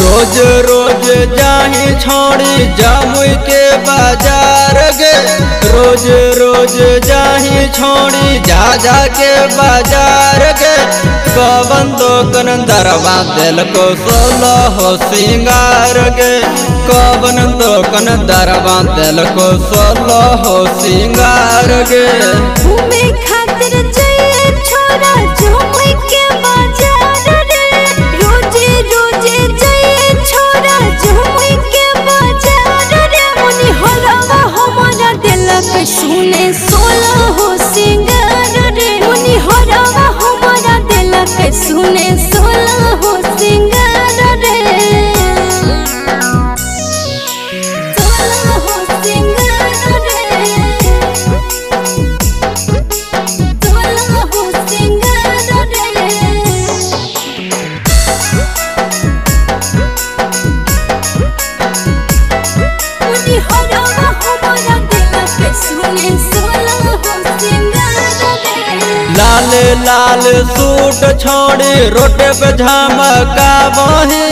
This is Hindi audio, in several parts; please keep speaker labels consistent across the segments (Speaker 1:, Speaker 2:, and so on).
Speaker 1: रोज रोज जाही छोड़ी जामुई के बाज़ार गे। रोज रोज जाही छोड़ी जा जा के बाज़ार गे। कवन दोकन दरवा दिल को सोलो हो सिंगार गे। कवन दोकन दरवा दिल को सोलो हो सिंगार गे।
Speaker 2: खातिर सुने सोला हो सिंगार रे। मुनि हरवा हमारा दिल के सुने सोला
Speaker 1: लाल सूट छोड़ी, रोटे पे झमका वही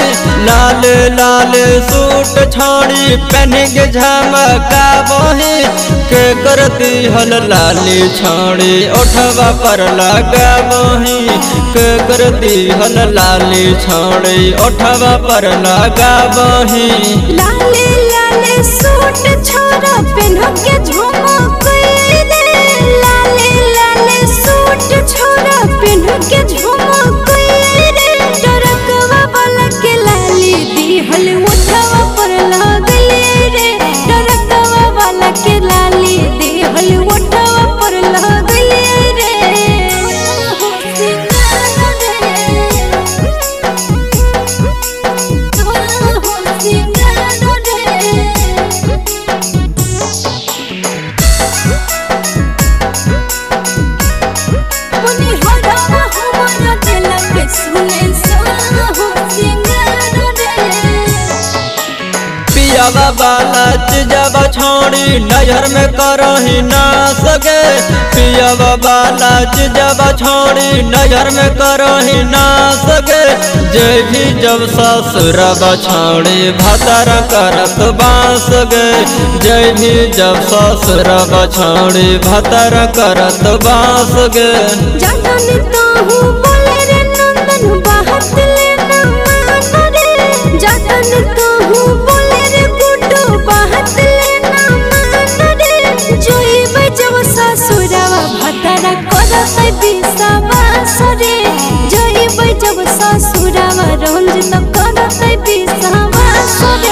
Speaker 1: लाल लाल सूट छोड़ी पहन के झमका वही के करती हल लाली छोड़ी, उठवा पर लगा वही के करती हल लाली छोड़ी ओठवा पर लगा वही
Speaker 2: लाले लाले सूट छोरा पहन के झुमक
Speaker 1: पियावा वाला चिजब छोड़ी नज़र में करही ना सके। पियावा वाला चिजब छोड़ी नज़र में करही ना सके। जे भी जब ससुरब छोड़ी भतर करत बास गे जे भी जब ससुरब छोड़ी भतर करत बास गे
Speaker 2: जातन तो हूँ बोले बजव ससुरवा भतरा करत बिसावास रे